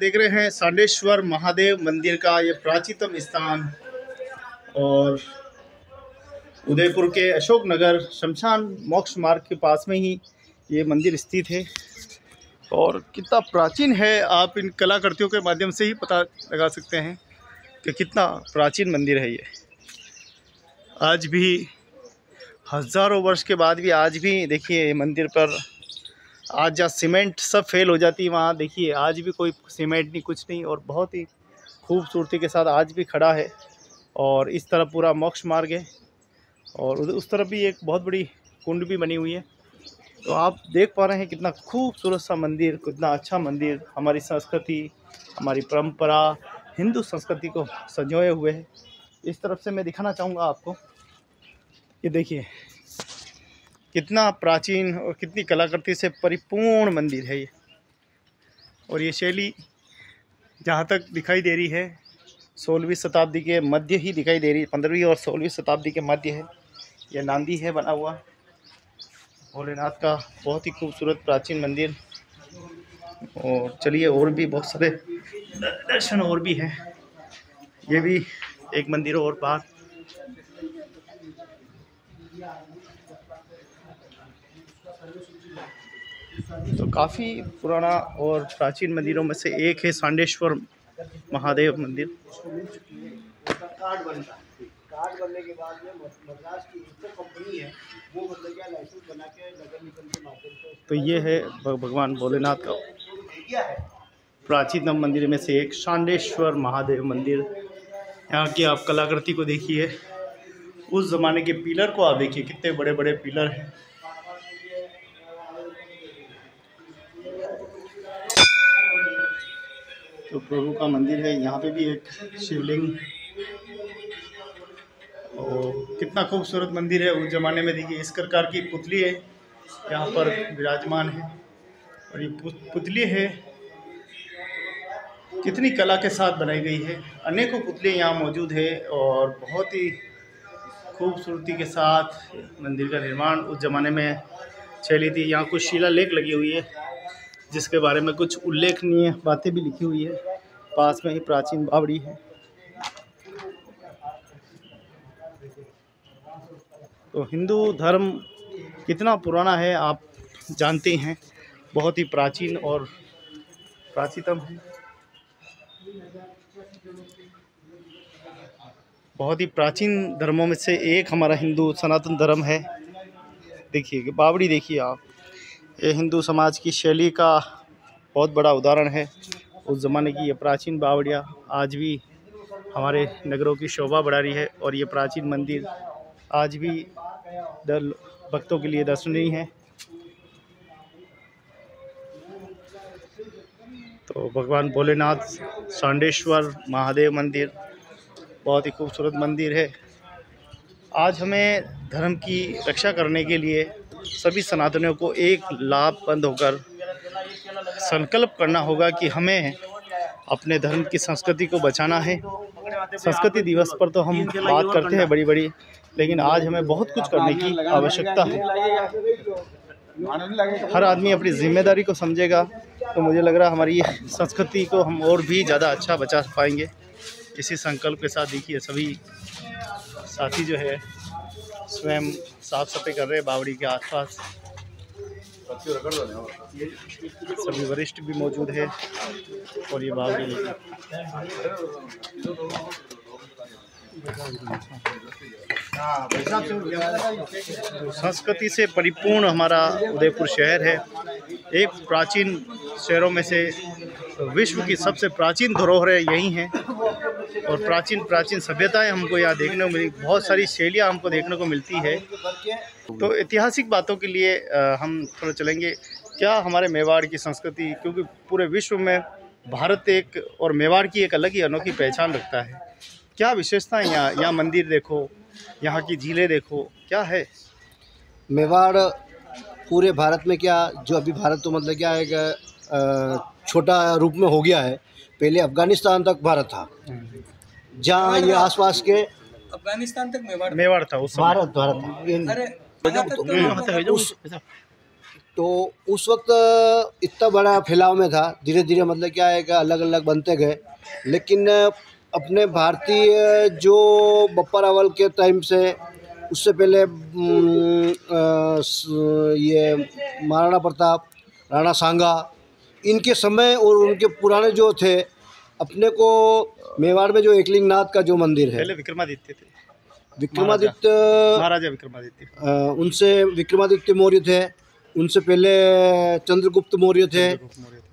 देख रहे हैं सांडेश्वर महादेव मंदिर का ये प्राचीनतम स्थान और उदयपुर के अशोक नगर शमशान मोक्ष मार्ग के पास में ही ये मंदिर स्थित है। और कितना प्राचीन है, आप इन कलाकृतियों के माध्यम से ही पता लगा सकते हैं कि कितना प्राचीन मंदिर है ये। आज भी, हज़ारों वर्ष के बाद भी आज भी देखिए मंदिर पर आज जहाँ सीमेंट सब फेल हो जाती है, वहाँ देखिए, आज भी कोई सीमेंट नहीं, कुछ नहीं, और बहुत ही खूबसूरती के साथ आज भी खड़ा है और इस तरफ़ पूरा मोक्ष मार्ग है और उस तरफ़ भी एक बहुत बड़ी कुंड भी बनी हुई है। तो आप देख पा रहे हैं कितना खूबसूरत सा मंदिर, कितना अच्छा मंदिर हमारी संस्कृति, हमारी परंपरा, हिंदू संस्कृति को संजोए हुए है। इस तरफ़ से मैं दिखाना चाहूँगा आपको। ये देखिए कितना प्राचीन और कितनी कलाकृति से परिपूर्ण मंदिर है ये। और ये शैली जहाँ तक दिखाई दे रही है, सोलहवीं शताब्दी के मध्य ही दिखाई दे रही है पंद्रहवीं और सोलहवीं शताब्दी के मध्य है। यह नांदी है, बना हुआ। भोलेनाथ का बहुत ही खूबसूरत प्राचीन मंदिर। और चलिए, और भी बहुत सारे दर्शन और भी हैं। ये भी एक मंदिर और बात तो काफ़ी पुराना और प्राचीन मंदिरों में से एक है सांडेश्वर महादेव मंदिर। तो ये है भगवान भोलेनाथ का प्राचीनतम मंदिर में से एक शांडेश्वर महादेव मंदिर। यहाँ की आप कलाकृति को देखिए। उस ज़माने के पिलर को आप देखिए, कितने बड़े बड़े पिलर हैं। प्रभु का मंदिर है। यहाँ पे भी एक शिवलिंग और कितना खूबसूरत मंदिर है उस ज़माने में। देखिए, इस प्रकार की पुतली है। यहाँ पर विराजमान है और ये पुतली है। कितनी कला के साथ बनाई गई है। अनेकों पुतले यहाँ मौजूद है और बहुत ही खूबसूरती के साथ मंदिर का निर्माण उस ज़माने में चली थी। यहाँ कुछ शिलालेख लगी हुई है, जिसके बारे में कुछ उल्लेखनीय बातें भी लिखी हुई है। पास में ही प्राचीन बावड़ी है। तो हिंदू धर्म कितना पुराना है, आप जानते हैं। बहुत ही प्राचीन और प्राचीनतम है। बहुत ही प्राचीन धर्मों में से एक हमारा हिंदू सनातन धर्म है। देखिए, बावड़ी देखिए आप। ये हिंदू समाज की शैली का बहुत बड़ा उदाहरण है। उस ज़माने की ये प्राचीन बावड़ियाँ आज भी हमारे नगरों की शोभा बढ़ा रही है और ये प्राचीन मंदिर आज भी दर भक्तों के लिए दर्शनीय है। तो भगवान भोलेनाथ, सांडेश्वर, महादेव मंदिर बहुत ही खूबसूरत मंदिर है। आज हमें धर्म की रक्षा करने के लिए सभी सनातनियों को एक लाभबंद होकर संकल्प करना होगा कि हमें अपने धर्म की संस्कृति को बचाना है। संस्कृति दिवस पर तो हम बात करते हैं बड़ी बड़ी लेकिन आज हमें बहुत कुछ करने की आवश्यकता है। हर आदमी अपनी ज़िम्मेदारी को समझेगा तो मुझे लग रहा हमारी संस्कृति को हम और भी ज़्यादा अच्छा बचा पाएँगे। इसी संकल्प के साथ देखिए, सभी साथी जो है, स्वयं साफ़ सफ़ाई कर रहे हैं, बावड़ी के आसपास। सभी वरिष्ठ भी मौजूद है और ये बावड़ी संस्कृति से परिपूर्ण हमारा उदयपुर शहर है। एक प्राचीन शहरों में से विश्व की सबसे प्राचीन धरोहरें यही हैं। और प्राचीन प्राचीन सभ्यताएँ हमको यहाँ देखने को मिली। बहुत सारी शैलियाँ हमको देखने को मिलती है। तो ऐतिहासिक बातों के लिए हम थोड़ा चलेंगे। क्या हमारे मेवाड़ की संस्कृति, क्योंकि पूरे विश्व में भारत एक और मेवाड़ की एक अलग ही अनोखी पहचान रखता है। क्या विशेषताएँ यहाँ यहाँ मंदिर देखो, यहाँ की झीलें देखो, क्या है? मेवाड़ पूरे भारत में क्या, जो अभी भारत तो मतलब क्या है छोटा रूप में हो गया है पहले अफ़गानिस्तान तक भारत था। जहाँ ये आसपास के अफ़गानिस्तान तक मेवाड़ मेवाड़ था उस भारत भारत था। तो उस वक्त इतना बड़ा फैलाव में था। धीरे धीरे मतलब क्या है कि अलग अलग बनते गए। लेकिन अपने भारतीय जो बप्पा रावल के टाइम से उससे पहले ये महाराणा प्रताप राणा सांगा इनके समय और उनके पुराने जो थे अपने को मेवाड़ में जो एकलिंग नाथ का जो मंदिर है। पहले विक्रमादित्य थे। विक्रमादित्य महाराजा विक्रमादित्य। उनसे विक्रमादित्य मौर्य थे उनसे पहले चंद्रगुप्त मौर्य थे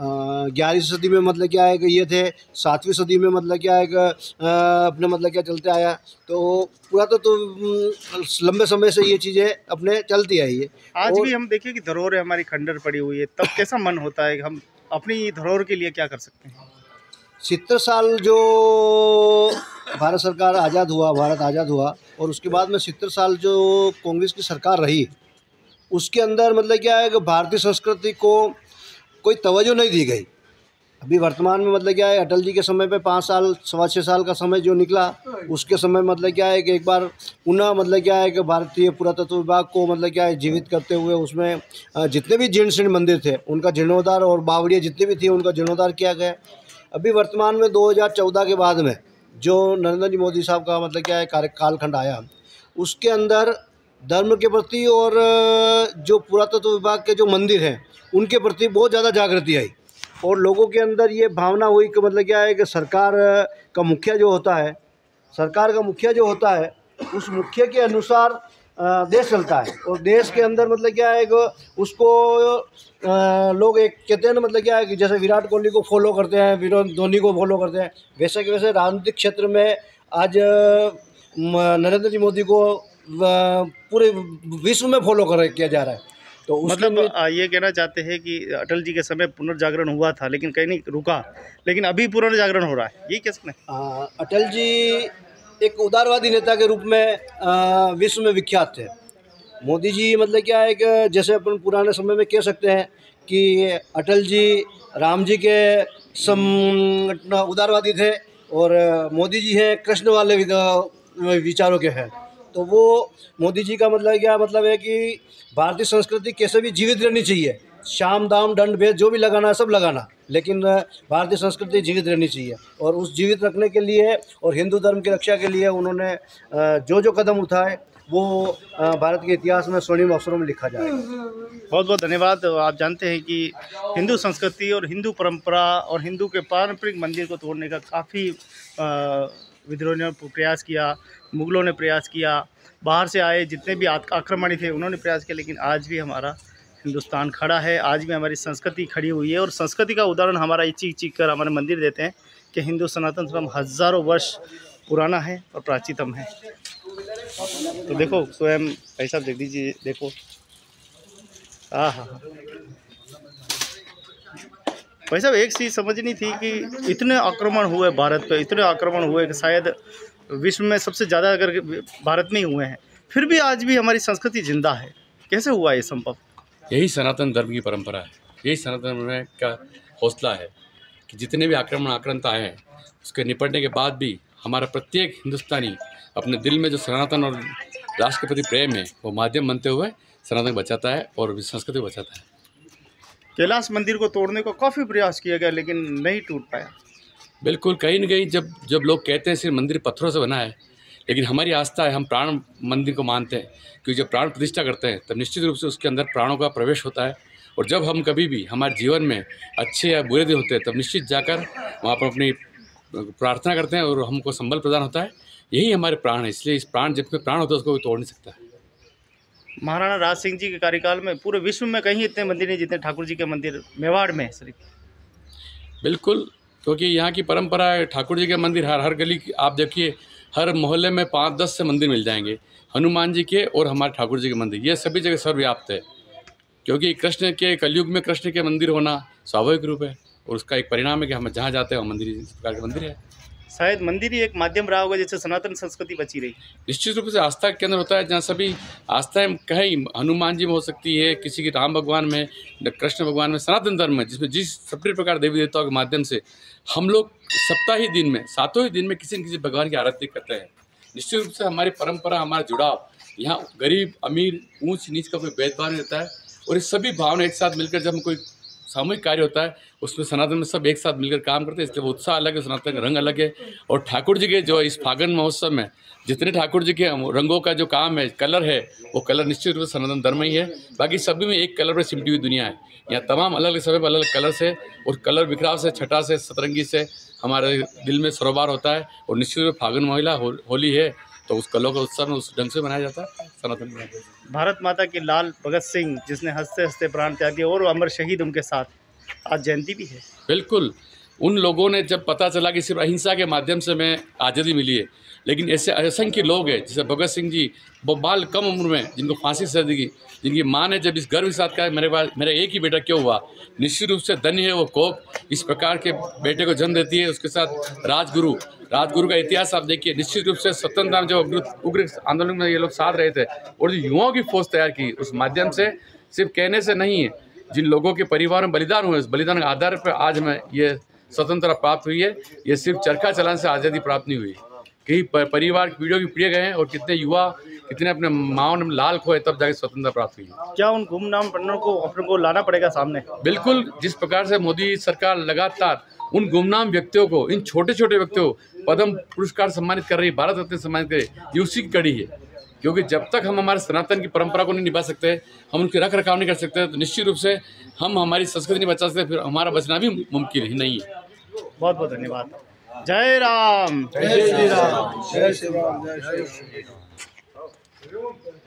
ग्यारहवीं सदी में मतलब क्या है कि ये थे सातवीं सदी में मतलब क्या है कि अपने मतलब क्या चलते आया। तो पूरा तो, तो लंबे समय से ये चीज़ें अपने चलती आई है। आज और- भी हम देखिए कि धरोहर हमारी खंडर पड़ी हुई है तब कैसा मन होता है कि हम अपनी धरोहर के लिए क्या कर सकते हैं? सितर साल जो भारत सरकार आज़ाद हुआ, भारत आज़ाद हुआ, और उसके बाद में सितर साल जो कांग्रेस की सरकार रही, उसके अंदर मतलब क्या है कि भारतीय संस्कृति को कोई तवज्जो नहीं दी गई। अभी वर्तमान में मतलब क्या है, अटल जी के समय पे पाँच साल, सवा छः साल का समय जो निकला, उसके समय मतलब क्या है कि एक बार पुनः मतलब क्या है कि भारतीय पुरातत्व विभाग को मतलब क्या है, जीवित करते हुए उसमें जितने भी जीर्ण शीर्ण मंदिर थे, उनका जीर्णोद्धार और बावड़ियाँ जितनी भी थी, उनका जीर्णोद्धार किया गया। अभी वर्तमान में 2014 के बाद में जो नरेंद्र जी मोदी साहब का मतलब क्या है, कार्य, कालखंड आया, उसके अंदर धर्म के प्रति और जो पुरातत्व विभाग के जो मंदिर हैं, उनके प्रति बहुत ज़्यादा जागृति आई। और लोगों के अंदर ये भावना हुई कि मतलब क्या है कि सरकार का मुखिया जो होता है, सरकार का मुखिया जो होता है, उस मुखिया के अनुसार देश चलता है। और देश के अंदर मतलब क्या है कि उसको लोग एक कहते हैं ना मतलब क्या है कि जैसे विराट कोहली को फॉलो करते हैं विराट धोनी को फॉलो करते हैं, वैसे के वैसे राजनीतिक क्षेत्र में आज नरेंद्र जी मोदी को पूरे विश्व में फॉलो कर किया जा रहा है। तो मतलब ये कहना चाहते हैं कि अटल जी के समय पुनर्जागरण हुआ था लेकिन कहीं नहीं रुका। लेकिन अभी पुनर्जागरण हो रहा है। ये कैसे आ, अटल जी एक उदारवादी नेता के रूप में विश्व में विख्यात थे। मोदी जी मतलब क्या है कि जैसे अपन पुराने समय में कह सकते हैं कि अटल जी राम जी के सम उदारवादी थे और मोदी जी हैं कृष्ण वाले विचारों के हैं। तो वो मोदी जी का मतलब क्या मतलब है कि भारतीय संस्कृति कैसे भी जीवित रहनी चाहिए। शाम, दाम, दंड, भेद, जो भी लगाना है सब लगाना। लेकिन भारतीय संस्कृति जीवित रहनी चाहिए। और उस जीवित रखने के लिए और हिंदू धर्म की रक्षा के लिए उन्होंने जो जो कदम उठाए, वो भारत के इतिहास में स्वर्णिम अवसरों में लिखा जाएगा बहुत बहुत धन्यवाद। आप जानते हैं कि हिंदू संस्कृति और हिंदू परंपरा और हिंदू के पारंपरिक मंदिर को तोड़ने का काफ़ी विद्रोहियों ने प्रयास किया। मुगलों ने प्रयास किया, बाहर से आए, जितने भी आक्रमणी थे, उन्होंने प्रयास किया, लेकिन आज भी हमारा हिंदुस्तान खड़ा है। आज भी हमारी संस्कृति खड़ी हुई है और संस्कृति का उदाहरण हमारा चीख चीख कर हमारे मंदिर देते हैं कि हिंदू सनातन धर्म हज़ारों वर्ष पुराना है और प्राचीनतम है। तो देखो, स्वयं भाई साहब देख दीजिए, देखो। हाँ हाँ भाई साहब, एक चीज़ समझनी थी कि इतने आक्रमण हुए भारत पे, इतने आक्रमण हुए कि शायद विश्व में सबसे ज़्यादा अगर भारत में ही हुए हैं फिर भी आज भी हमारी संस्कृति ज़िंदा है। कैसे हुआ ये संभव? यही सनातन धर्म की परंपरा है। यही सनातन धर्म का हौसला है कि जितने भी आक्रमण आक्रांत आए हैं उसके निपटने के बाद भी हमारा प्रत्येक हिंदुस्तानी अपने दिल में जो सनातन और राष्ट्र के प्रति प्रेम है वो माध्यम बनते हुए सनातन बचाता है और संस्कृति बचाता है। कैलाश मंदिर को तोड़ने का काफ़ी प्रयास किया गया लेकिन नहीं टूट पाया। बिल्कुल कहीं ना कहीं जब जब लोग कहते हैं सिर्फ़ मंदिर पत्थरों से बना है लेकिन हमारी आस्था है हम प्राण मंदिर को मानते हैं क्योंकि जब प्राण प्रतिष्ठा करते हैं तब निश्चित रूप से उसके अंदर प्राणों का प्रवेश होता है और जब हम कभी भी हमारे जीवन में अच्छे या बुरे दिन होते हैं तब निश्चित जाकर वहाँ पर अपनी प्रार्थना करते हैं और हमको संबल प्रदान होता है। यही हमारे प्राण है इसलिए इस प्राण जिसमें प्राण होता है उसको कोई तोड़ नहीं सकता। महाराणा राज सिंह जी के कार्यकाल में पूरे विश्व में कहीं इतने मंदिर नहीं जितने ठाकुर जी के मंदिर मेवाड़ में है सिर्फ़ बिल्कुल क्योंकि यहाँ की परंपरा है, ठाकुर जी के मंदिर हर हर गली आप देखिए, हर मोहल्ले में पाँच दस से मंदिर मिल जाएँगे, हनुमान जी के और हमारे ठाकुर जी के मंदिर। ये सभी जगह सर्वव्याप्त है, क्योंकि कृष्ण के कलयुग में कृष्ण के मंदिर होना स्वाभाविक रूप है, और उसका एक परिणाम है कि हम जहाँ जाते हैं, वहाँ मंदिर, इस प्रकार के मंदिर है। शायद मंदिर ही एक माध्यम रहा होगा जिससे सनातन संस्कृति बची रही। निश्चित रूप से आस्था के केंद्र होता है, जहाँ सभी आस्थाएँ कहीं हनुमान जी में हो सकती है, किसी की राम भगवान में कृष्ण भगवान में, सनातन धर्म में, जिसमें जिस सभी प्रकार देवी देवताओं के माध्यम से हम लोग सप्ताह ही दिन में सातों ही दिन में किसी न किसी भगवान की आरती करते हैं। निश्चित रूप से हमारी परंपरा, हमारा जुड़ाव, यहाँ गरीब, अमीर ऊंच नीच का कोई भेदभाव नहीं रहता है और ये सभी भावना एक साथ मिलकर जब हम कोई सामूहिक कार्य होता है, उसमें सनातन में सब एक साथ मिलकर काम करते हैं, इसलिए वो उत्साह अलग है, सनातन का रंग अलग है। और ठाकुर जी के जो इस फागन महोत्सव में जितने ठाकुर जी के रंगों का जो काम है, कलर है, वो कलर निश्चित रूप से सनातन धर्म ही है। बाकी सभी में एक कलर पर सिमटी हुई दुनिया है। यहाँ तमाम अलग अलग समय पर अलग अलग कलर से और कलर बिखराव से, छटा से, सतरंगी से हमारे दिल में सरोबार होता है और निश्चित रूप फागन महिला होली है। तो उस कलों का उत्सव उस ढंग से मनाया जाता है सनातन में। भारत माता के लाल भगत सिंह जिसने हँसते हँसते प्राण त्याग और अमर शहीद उनके साथ। आज जयंती भी है। बिल्कुल। उन लोगों ने जब पता चला कि सिर्फ़ अहिंसा के माध्यम से हमें आज़ादी मिली है लेकिन ऐसे असंख्य लोग हैं जैसे भगत सिंह जी वो बाल कम उम्र में जिनको फांसी सर दी जिनकी माँ ने जब इस गर्व के साथ कहा मेरे पास मेरा एक ही बेटा क्यों हुआ? निश्चित रूप से धन्य है वो कोक। इस प्रकार के बेटे को जन्म देती है उसके साथ राजगुरु राजगुरु का इतिहास आप देखिए निश्चित रूप से स्वतंत्रता में जो उग्र उग्र आंदोलन में ये लोग साथ रहे थे और जो युवाओं की फौज तैयार की उस माध्यम से सिर्फ़ कहने से नहीं है जिन लोगों के परिवार में बलिदान हुए उस बलिदान के आधार पर आज हमें ये स्वतंत्रता प्राप्त हुई है। ये सिर्फ़ चरखा चलाने से आज़ादी प्राप्त नहीं हुई। कई परिवार की पीढ़ियों की पीढ़ी गए हैं और कितने युवा कितने अपने माओ ने लाल खोए तब जाके स्वतंत्रता प्राप्त हुई। क्या उन गुमनाम पन्नों को अपने को लाना पड़ेगा सामने? बिल्कुल जिस प्रकार से मोदी सरकार लगातार उन गुमनाम व्यक्तियों को इन छोटे छोटे व्यक्तियों को पद्म पुरस्कार सम्मानित कर रही है भारत रत्न सम्मानित कर रही है ये उसी की कड़ी है। क्योंकि जब तक हम हमारे सनातन की परंपरा को नहीं निभा सकते हम उनके रख रखाव नहीं कर सकते तो निश्चित रूप से हम हमारी संस्कृति नहीं बचा सकते फिर हमारा बचना भी मुमकिन ही नहीं है। बहुत बहुत धन्यवाद। जय राम। जय श्री राम। जय श्री राम। जय श्री राम।